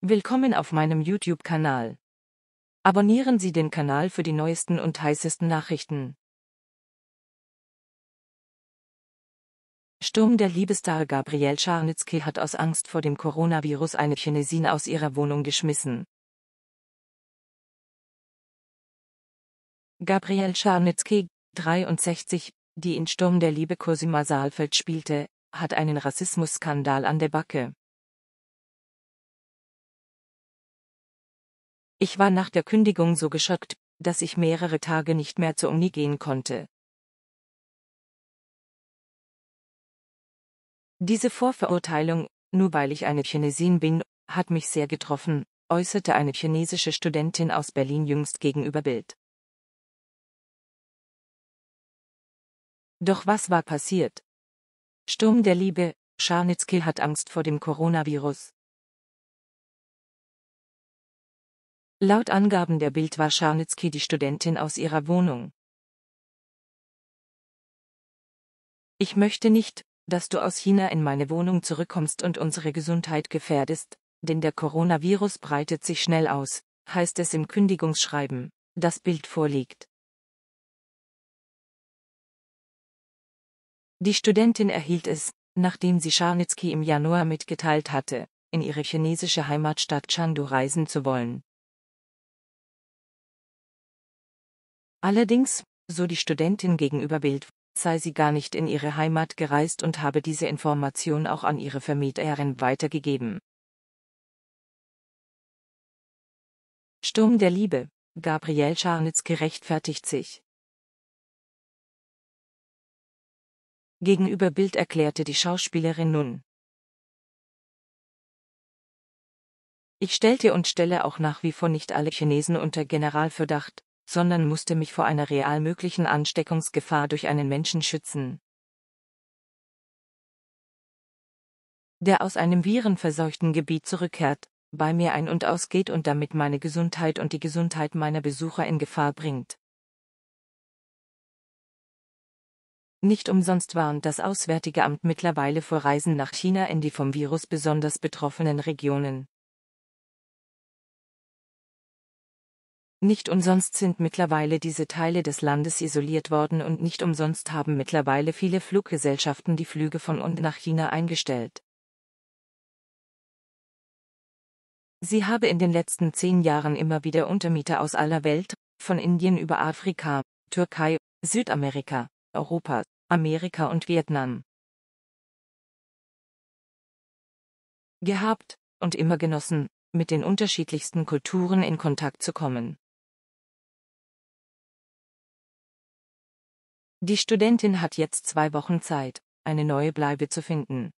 Willkommen auf meinem YouTube-Kanal. Abonnieren Sie den Kanal für die neuesten und heißesten Nachrichten. Sturm der Liebestar Gabrielle Scharnitzky hat aus Angst vor dem Coronavirus eine Chinesin aus ihrer Wohnung geschmissen. Gabrielle Scharnitzky, 63, die in Sturm der Liebe Cosima Saalfeld spielte, hat einen Rassismusskandal an der Backe. Ich war nach der Kündigung so geschockt, dass ich mehrere Tage nicht mehr zur Uni gehen konnte. Diese Vorverurteilung, nur weil ich eine Chinesin bin, hat mich sehr getroffen, äußerte eine chinesische Studentin aus Berlin jüngst gegenüber Bild. Doch was war passiert? Sturm der Liebe, Scharnitzky hat Angst vor dem Coronavirus. Laut Angaben der Bild war Scharnitzky die Studentin aus ihrer Wohnung. Ich möchte nicht, dass du aus China in meine Wohnung zurückkommst und unsere Gesundheit gefährdest, denn der Coronavirus breitet sich schnell aus, heißt es im Kündigungsschreiben, das Bild vorliegt. Die Studentin erhielt es, nachdem sie Scharnitzky im Januar mitgeteilt hatte, in ihre chinesische Heimatstadt Chengdu reisen zu wollen. Allerdings, so die Studentin gegenüber Bild, sei sie gar nicht in ihre Heimat gereist und habe diese Information auch an ihre Vermieterin weitergegeben. Sturm der Liebe, Gabriel Scharnitzky rechtfertigt sich. Gegenüber Bild erklärte die Schauspielerin nun. Ich stellte und stelle auch nach wie vor nicht alle Chinesen unter Generalverdacht, sondern musste mich vor einer real möglichen Ansteckungsgefahr durch einen Menschen schützen. Der aus einem virenverseuchten Gebiet zurückkehrt, bei mir ein- und ausgeht und damit meine Gesundheit und die Gesundheit meiner Besucher in Gefahr bringt. Nicht umsonst warnt das Auswärtige Amt mittlerweile vor Reisen nach China in die vom Virus besonders betroffenen Regionen. Nicht umsonst sind mittlerweile diese Teile des Landes isoliert worden und nicht umsonst haben mittlerweile viele Fluggesellschaften die Flüge von und nach China eingestellt. Sie habe in den letzten zehn Jahren immer wieder Untermieter aus aller Welt, von Indien über Afrika, Türkei, Südamerika, Europa, Amerika und Vietnam gehabt und immer genossen, mit den unterschiedlichsten Kulturen in Kontakt zu kommen. Die Studentin hat jetzt zwei Wochen Zeit, eine neue Bleibe zu finden.